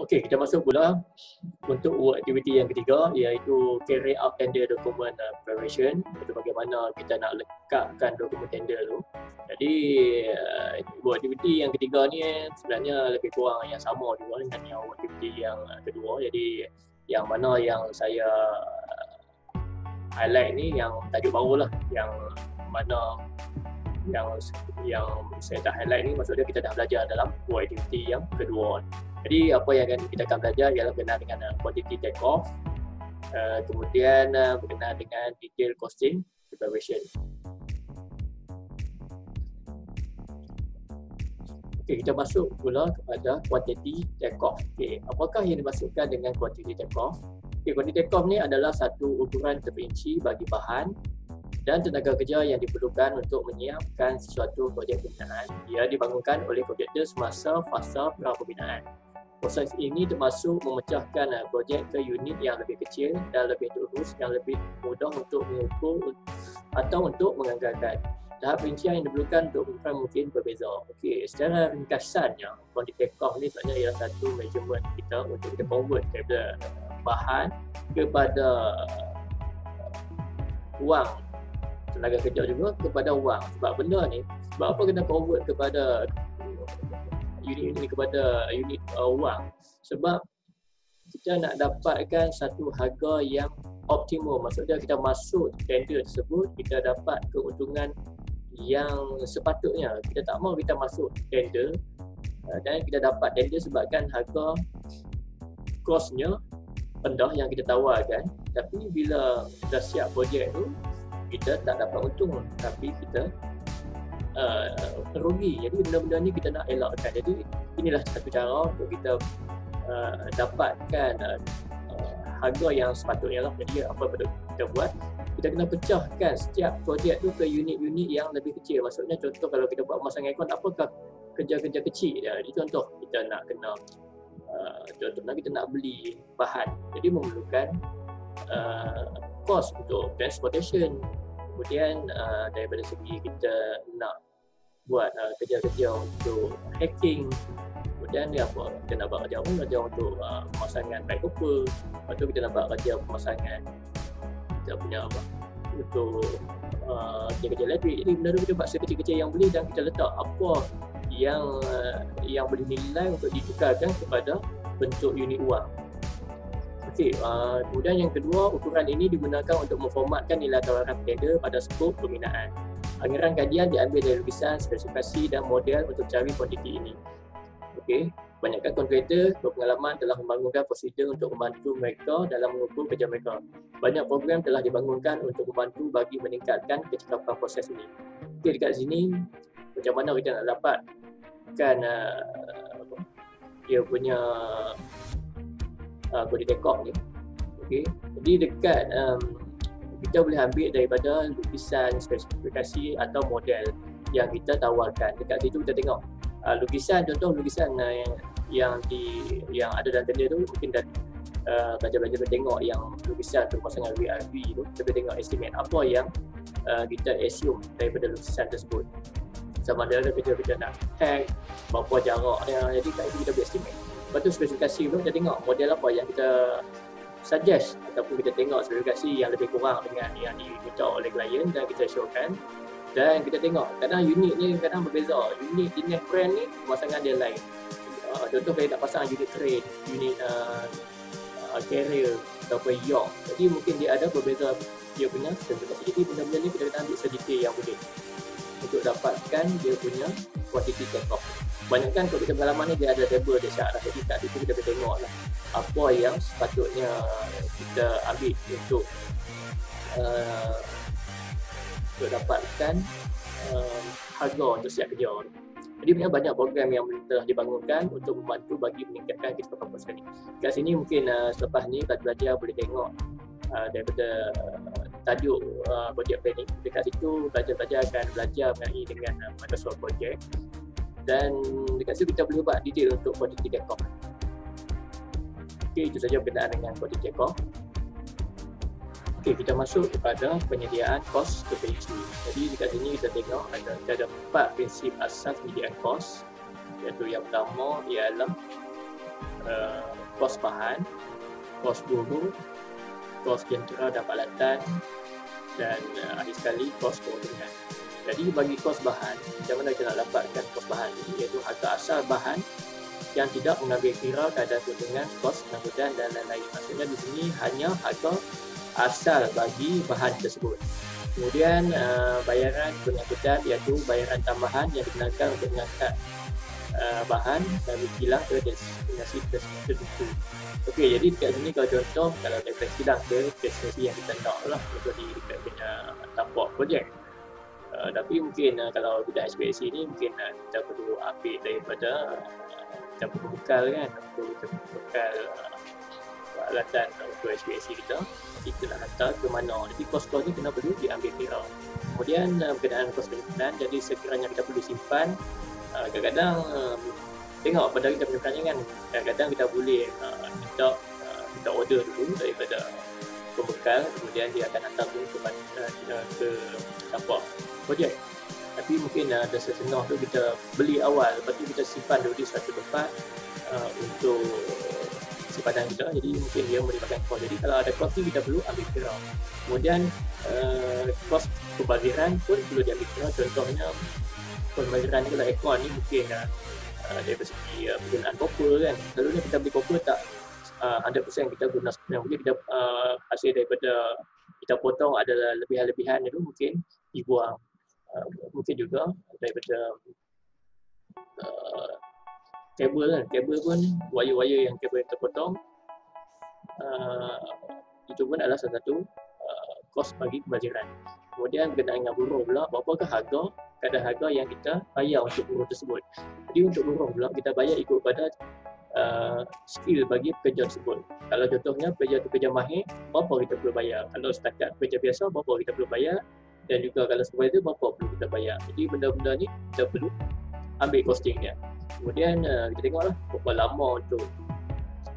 Okey, kita masuk pula untuk work activity yang ketiga iaitu carry out tender document uh, preparation iaitu bagaimana kita nak lekapkan dokumen tender tu. Jadi uh, work activity yang ketiga ni sebenarnya lebih kurang yang sama juga dengan yang work activity yang uh, kedua. Jadi yang mana yang saya uh, highlight ni yang tajuk baru lah yang mana yang yang saya dah highlight ni maksudnya kita dah belajar dalam work activity yang kedua. Jadi apa yang akan kita akan belajar ialah berkenaan dengan uh, quantity take off, uh, kemudian uh, berkenaan dengan detail costing preparation. Okey, kita masuk pula kepada quantity take off. Okey, apakah yang dimaksudkan dengan quantity take off? Okey, quantity take off ni adalah satu ukuran terperinci bagi bahan dan tenaga kerja yang diperlukan untuk menyiapkan sesuatu projek pembinaan. Ia dibangunkan oleh kontraktor semasa fasa pra-pembinaan. Proses ini termasuk memecahkan uh, projek ke unit yang lebih kecil dan lebih lurus yang lebih mudah untuk mengukur atau untuk menganggarkan. Tahap rincian yang diperlukan untuk ukuran mungkin berbeza. Okey, secara ringkasannya, quantity take-off ni sebenarnya ialah satu measurement kita untuk kita convert daripada bahan kepada wang tenaga kerja juga kepada wang. Sebab benda ni sebab apa kena convert kepada unit ini kepada unit uh, wang? Sebab kita nak dapatkan satu harga yang optimum. Maksudnya kita masuk tender tersebut kita dapat keuntungan yang sepatutnya. Kita tak mahu kita masuk tender uh, dan kita dapat tender sebabkan harga kosnya rendah yang kita tawarkan. Tapi bila dah siap projek tu kita tak dapat untung tapi kita uh, rugi. Jadi benda-benda ni kita nak elakkan. Jadi inilah satu cara untuk kita uh, dapatkan uh, uh, harga yang sepatutnya lah. Jadi apa yang kita buat? Kita kena pecahkan setiap projek tu ke unit-unit yang lebih kecil. Maksudnya contoh kalau kita buat pemasangan aircon, apakah kerja-kerja kecil dia? Jadi contoh kita nak kena uh, contohnya kita nak beli bahan. Jadi memerlukan uh, cost untuk transportation, kemudian uh, daripada segi kita nak buat uh, kerja-kerja untuk hacking kemudian dia apa kita nak buat kerja pun kerja untuk uh, pemasangan baik apa lepas tu kita nak buat kerja pemasangan kita punya apa untuk uh, kerja-kerja elektrik. Jadi benda tu kita buat sekecil-kecil yang boleh dan kita letak apa yang uh, yang boleh nilai untuk ditukarkan kepada bentuk unit wang Okey, uh, kemudian yang kedua, ukuran ini digunakan untuk memformatkan nilai tawaran tender pada skop pembinaan. Anggaran kajian diambil dari lukisan, spesifikasi dan model untuk cari kuantiti ini. Okey, banyakkan kontraktor berpengalaman telah membangunkan prosedur untuk membantu mereka dalam mengukur kerja mereka. Banyak program telah dibangunkan untuk membantu bagi meningkatkan kecekapan proses ini. Okey, dekat sini macam mana kita nak dapatkan uh, dia punya uh, body record ni. Okay. jadi dekat um, kita boleh ambil daripada lukisan spesifikasi atau model yang kita tawarkan. Dekat situ kita tengok uh, lukisan contoh lukisan uh, yang yang di yang ada dalam tender tu mungkin dah uh, belajar-belajar tengok yang lukisan tu pasangan VRV tu kita tengok estimate apa yang uh, kita assume daripada lukisan tersebut. Sama ada kita kita nak tag berapa jaraknya jadi kat itu kita boleh estimate Lepas tu spesifikasi tu kita tengok model apa yang kita suggest ataupun kita tengok spesifikasi yang lebih kurang dengan yang diminta oleh klien dan kita showkan. Dan kita tengok kadang unit ni kadang berbeza. Unit jenis brand ni pemasangan dia lain. Uh, contoh kalau nak pasang unit train unit uh, uh, carrier ataupun yacht. Jadi mungkin dia ada berbeza dia punya spesifikasi. Jadi benda-benda ni kita kena ambil sedikit yang boleh untuk dapatkan dia punya quantity take off banyak kan kalau kita pengalaman ni dia ada table dia syak lah jadi kat situ kita boleh tengok lah apa yang sepatutnya kita ambil untuk uh, untuk dapatkan uh, harga untuk siap kerja jadi punya banyak program yang telah dibangunkan untuk membantu bagi meningkatkan kecepatan proses ni. Kat sini mungkin uh, selepas ni pelajar boleh tengok uh, daripada uh, tajuk uh, project planning. Dekat situ pelajar-pelajar akan belajar mengenai dengan uh, Microsoft Project dan dekat situ kita boleh buat detail untuk quality check-off. Okey, itu saja berkenaan dengan quality check-off. Okey, kita masuk kepada penyediaan kos terperinci. Jadi dekat sini kita tengok ada ada empat prinsip asas penyediaan kos. Iaitu yang pertama ialah uh, kos bahan, kos buruh, kos jentera dan peralatan dan uh, akhir sekali kos keuntungan. Jadi bagi kos bahan, macam mana kita nak dapatkan kos bahan ini iaitu harga asal bahan yang tidak mengambil kira kadar keuntungan, kos pengangkutan dan lain-lain. Maksudnya di sini hanya harga asal bagi bahan tersebut. Kemudian uh, bayaran pengangkutan iaitu bayaran tambahan yang digunakan untuk mengangkat uh, bahan dan kilang ke destinasi tertentu. Okey, jadi dekat sini kalau contoh kalau dari kilang ke destinasi yang kita nak lah untuk di dekat punya tapak projek. Uh, tapi mungkin uh, kalau tidak SPSC ni mungkin uh, kita perlu ambil daripada uh, kita perlu bekal kan perlu kita perlu bekal uh, peralatan untuk SPSC kita. Kita nak hantar ke mana. Jadi kos-kos ni kena perlu diambil kira kemudian uh, berkenaan kos penyimpanan jadi sekiranya kita perlu simpan uh, kadang-kadang uh, tengok pada kita punya perancangan kadang-kadang kita boleh uh, minta uh, minta order dulu daripada pembekal kemudian dia akan hantar dulu ke, uh, ke tapak projek. Tapi mungkin uh, ada setengah tu kita beli awal. Lepas tu kita simpan dulu di satu tempat uh, untuk simpanan kita. Jadi mungkin dia melibatkan kos jadi kalau ada kos ni kita perlu ambil kira. Kemudian uh, kos pembaziran pun perlu diambil kira. Contohnya pembaziran kalau ekor ni mungkin uh, uh, dari segi uh, penggunaan copper kan. Selalunya kita beli copper tak uh, 100% kita guna sebenarnya mungkin kita uh, hasil daripada kita potong adalah lebihan-lebihan itu mungkin dibuang. Uh, mungkin juga daripada uh, kabel kan. Kabel pun wire-wire yang kabel yang terpotong uh, itu pun adalah salah satu uh, kos bagi pembaziran kemudian berkenaan dengan buruh pula berapakah harga kadar harga yang kita bayar untuk buruh tersebut. Jadi untuk buruh pula kita bayar ikut pada uh, skill bagi pekerja tersebut. Kalau contohnya pekerja pekerja mahir berapa kita perlu bayar? Kalau setakat pekerja biasa berapa kita perlu bayar? Dan juga kalau supervisor berapa perlu kita bayar? Jadi benda-benda ni kita perlu ambil costing dia. Kemudian uh, kita tengoklah berapa lama untuk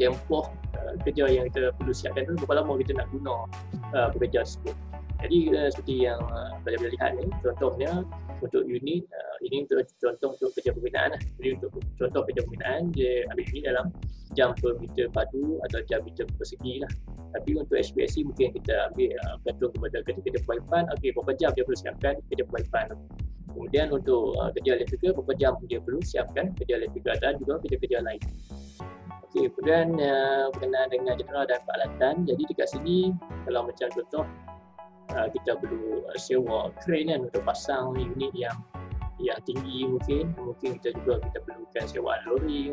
tempoh uh, kerja yang kita perlu siapkan tu berapa lama kita nak guna uh, pekerja tersebut. Jadi uh, seperti yang uh, boleh lihat ni contohnya untuk unit uh, ini untuk contoh untuk kerja pembinaan lah. jadi untuk contoh kerja pembinaan dia ambil ini dalam jam per meter padu atau jam meter persegi lah tapi untuk HPSC mungkin kita ambil uh, bergantung kepada kerja-kerja perbaikan okey berapa jam dia perlu siapkan kerja perbaikan Kemudian untuk uh, kerja elektrikal berapa jam dia perlu siapkan kerja elektrikal dan juga kerja-kerja lain. Okey, kemudian uh, berkenaan dengan jentera dan peralatan. Jadi dekat sini kalau macam contoh uh, kita perlu uh, sewa crane kan untuk pasang unit yang yang tinggi mungkin. Mungkin kita juga kita perlukan sewaan lori.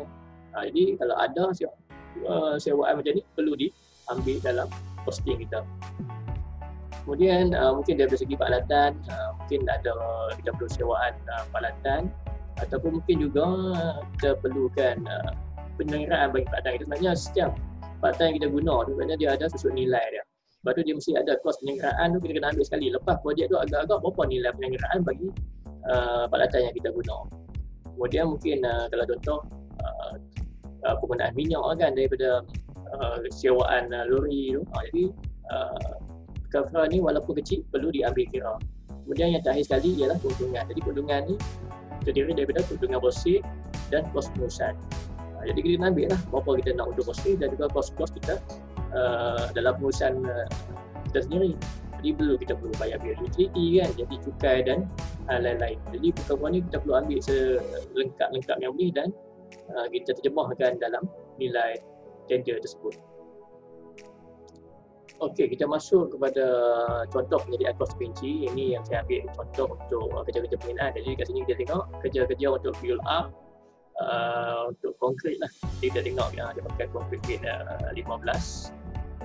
Uh, jadi kalau ada sewa, uh, sewaan macam ni perlu diambil dalam posting kita. Kemudian uh, mungkin dari segi peralatan, uh, mungkin ada kita perlu sewaan uh, peralatan ataupun mungkin juga kita perlukan uh, penyelenggaraan bagi peralatan itu sebenarnya setiap peralatan yang kita guna sebenarnya dia ada sesuatu nilai dia. Lepas tu dia mesti ada kos penyelenggaraan tu kita kena ambil sekali. Lepas projek tu agak-agak berapa nilai penyelenggaraan bagi uh, peralatan yang kita guna. Kemudian mungkin uh, kalau contoh uh, uh, penggunaan minyak kan daripada uh, sewaan uh, lori tu. Uh, jadi uh, perkara ni walaupun kecil perlu diambil kira. Kemudian yang terakhir sekali ialah keuntungan. Jadi keuntungan ni terdiri daripada keuntungan bersih dan kos pengurusan. Uh, jadi kita ambil lah berapa kita nak untuk bersih dan juga kos-kos kita uh, dalam pengurusan uh, kita sendiri. Jadi perlu kita perlu bayar bil utility kan, jadi cukai dan uh, lain-lain. Jadi perkara ni kita perlu ambil selengkap-lengkap yang boleh dan uh, kita terjemahkan dalam nilai tender tersebut. Okey, kita masuk kepada contoh penyediaan kos perinci. Ini yang saya ambil contoh untuk uh, kerja-kerja pembinaan. Jadi kat sini kita tengok kerja-kerja untuk build up uh, untuk konkrit lah. Jadi kita tengok yang dia pakai konkrit uh, 15.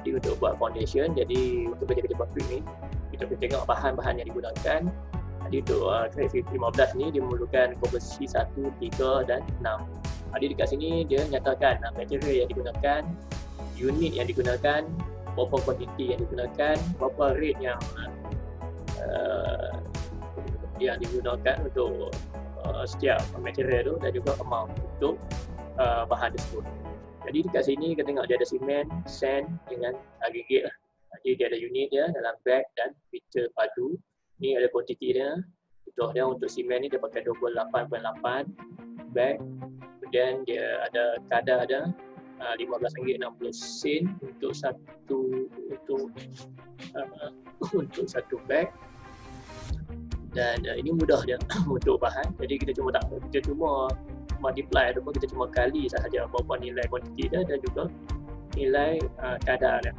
Jadi untuk buat foundation, jadi untuk kerja-kerja konkrit ni kita boleh tengok bahan-bahan yang digunakan. Jadi untuk uh, grade 15 ni dia memerlukan komposisi 1, 3 dan 6. Jadi dekat sini dia nyatakan uh, material yang digunakan, unit yang digunakan, berapa kuantiti yang digunakan, berapa rate yang uh, yang digunakan untuk uh, setiap material tu dan juga amount untuk uh, bahan tersebut. Jadi dekat sini kita tengok dia ada simen, sand dengan aggregate lah. Jadi dia ada unit dia dalam bag dan meter padu. Ni ada kuantiti dia. Contohnya untuk simen ni dia pakai 28.8 bag. Kemudian dia ada kadar dia uh, RM15.60 untuk satu untuk uh, untuk satu bag dan uh, ini mudah je untuk bahan jadi kita cuma tak kita cuma multiply ataupun kita cuma kali sahaja berapa nilai kuantiti dia dan juga nilai uh, kadar dia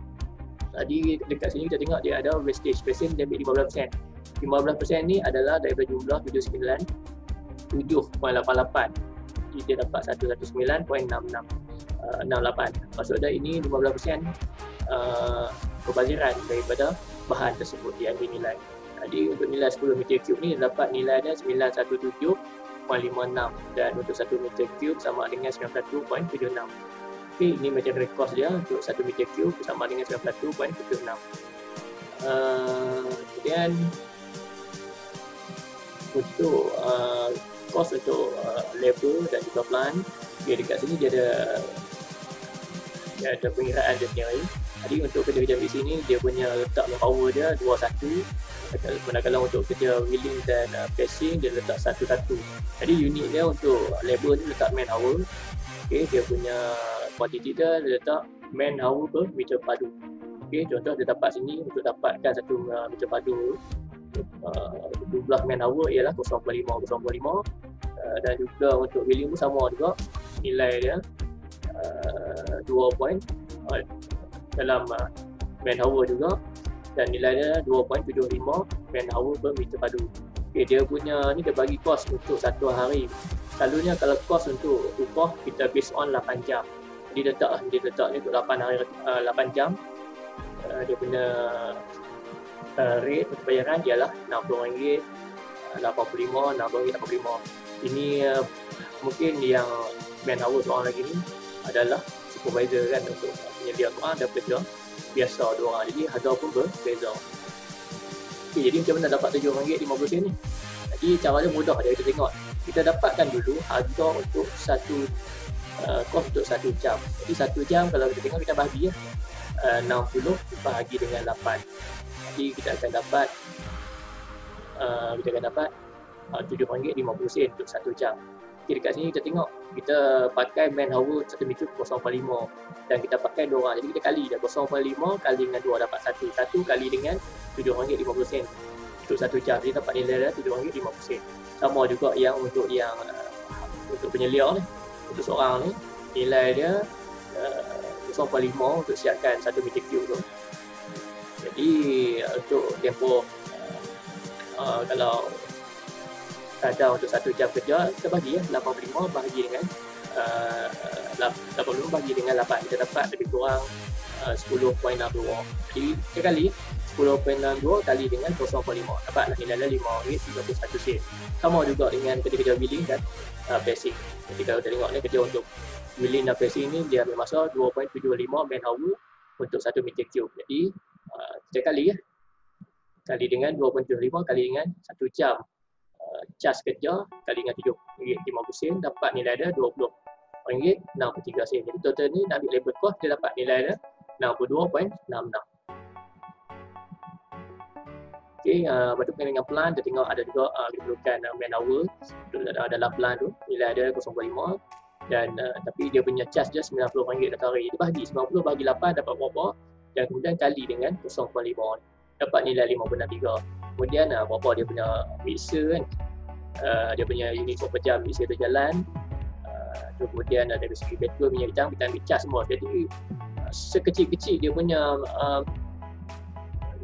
tadi dekat sini kita tengok dia ada wastage wastage dia ambil 15% 15% ni adalah daripada jumlah 79 7.88 jadi dia dapat 119.66 uh, 68 maksudnya ini 15% uh, perbaziran daripada bahan tersebut diambil nilai jadi untuk nilai 10 meter cube ni dapat nilai dia 917.56 dan untuk 1 meter cube sama dengan 91.76 Okey, ini material cost dia untuk 1 meter cube sama dengan 91.76 uh, kemudian untuk uh, cost untuk uh, labor dan juga plant dia dekat sini dia ada dia ada pengiraan dia punya jadi untuk kerja-kerja di sini dia punya letak power dia 21 manakala untuk kerja wheeling dan uh, pressing dia letak satu-satu jadi unit dia untuk labor ni letak man hour. Okay, dia punya quantity dia, dia letak man hour per meter padu. Okay, contoh dia dapat sini untuk dapatkan satu uh, meter padu uh, jumlah man hour ialah 0.5 0.5 uh, dan juga untuk wheeling pun sama juga nilai dia uh, 2 point uh, dalam uh, man hour juga dan nilainya 2.75 man hour per meter padu. Okay, dia punya ni dia bagi kos untuk satu hari. Selalunya kalau kos untuk upah kita based on 8 jam. Jadi letak dia letak ni untuk 8 hari uh, 8 jam. Uh, dia punya uh, rate untuk bayaran ialah RM60, uh, 85, RM60, 85. Ini uh, mungkin yang man hour seorang lagi ni adalah supervisor kan untuk penyedia tu ada kerja biasa dua orang jadi harga pun berbeza. Okay, jadi macam mana dapat RM7.50 ni? Jadi cara dia mudah dia kita tengok. Kita dapatkan dulu harga untuk satu uh, kos untuk satu jam. Jadi satu jam kalau kita tengok kita bahagi ya uh, 60 bahagi dengan 8 jadi kita akan dapat uh, kita akan dapat uh, RM7.50 untuk satu jam. Okay, dekat sini kita tengok kita pakai man hour 1 meter 0.5 dan kita pakai dua orang. Jadi kita kali dah 0.5 kali dengan 2 dapat 1 1 kali dengan RM7.50 untuk satu jam. Jadi dapat nilai dia RM7.50 sama juga yang untuk yang uh, untuk penyelia ni untuk seorang ni nilai dia uh, 0.5 untuk siapkan 1 meter cube tu jadi untuk tempoh uh, kalau kadar untuk satu jam kerja kita bagi ya 85 bahagi dengan uh, 85 bahagi dengan 8 kita dapat lebih kurang uh, 10.62 jadi kita kali 10.62 kali dengan 0.5 dapat nilai RM5.31 sen. Sama juga dengan kerja-kerja billing dan uh, basic jadi kalau kita tengok ni kerja untuk billing dan basic ni dia ambil masa 2.75 man hour untuk 1 meter cube jadi uh, kita kali ya kali dengan 2.75 kali dengan 1 jam cas kerja kali dengan RM7.50 dapat nilai dia RM20.63 sen. Jadi total ni nak ambil labor cost dia dapat nilai dia 62.66. Okey, uh, lepas tu dengan plan kita tengok ada juga uh, perlukan uh, man hour uh, dalam plan tu nilai dia 0.5 dan uh, tapi dia punya charge dia RM90 satu hari. Dia bagi 90 bagi 8 dapat berapa dan kemudian kali dengan 0.5 dapat nilai 5.3. Kemudian uh, berapa dia punya mixer kan. Uh, dia punya unit berapa jam mixer tu jalan uh, kemudian ada dari segi battery punya jam kita ambil semua. Jadi uh, sekecil-kecil dia punya uh,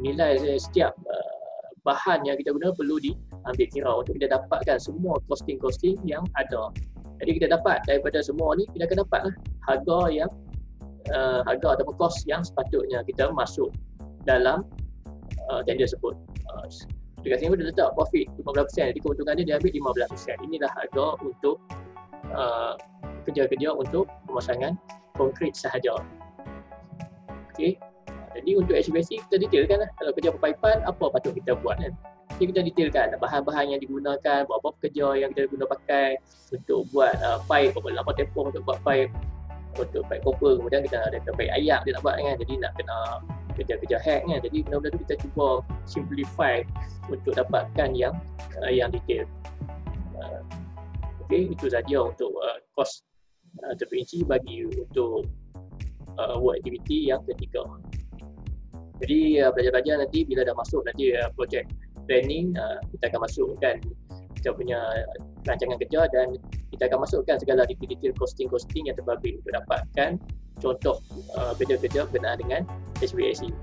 nilai setiap uh, bahan yang kita guna perlu diambil kira untuk kita dapatkan semua costing-costing yang ada. Jadi kita dapat daripada semua ni kita akan dapat lah harga yang uh, harga ataupun kos yang sepatutnya kita masuk dalam uh, tender tersebut uh, dekat sini pun dia letak profit 15% jadi keuntungan dia dia ambil 15% inilah harga untuk uh, kerja-kerja untuk pemasangan konkret sahaja. Okey. Jadi untuk HVAC kita detailkan lah. Kalau kerja perpaipan apa patut kita buat kan? Jadi kita detailkan bahan-bahan yang digunakan berapa pekerja yang kita guna pakai untuk buat uh, pipe berapa lama tempoh untuk buat pipe untuk pipe copper. Kemudian kita ada pipe ayak dia nak buat kan. Jadi nak kena kerja-kerja hack kan. Jadi benda-benda tu kita cuba simplify untuk dapatkan yang uh, yang detail. Uh, okey itu saja untuk uh, kos uh, terperinci bagi untuk uh, work activity yang ketiga. Jadi uh, belajar-belajar nanti bila dah masuk nanti uh, project planning uh, kita akan masukkan kita punya rancangan kerja dan kita akan masukkan segala detail-detail costing-costing yang terbabit untuk dapatkan contoh uh, kerja-kerja berkenaan dengan HVAC.